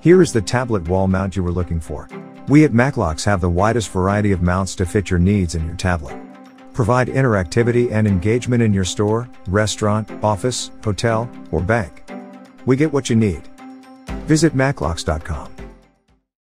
Here is the tablet wall mount you were looking for. We at MacLocks have the widest variety of mounts to fit your needs and your tablet. Provide interactivity and engagement in your store, restaurant, office, hotel, or bank. We get what you need. Visit MacLocks.com.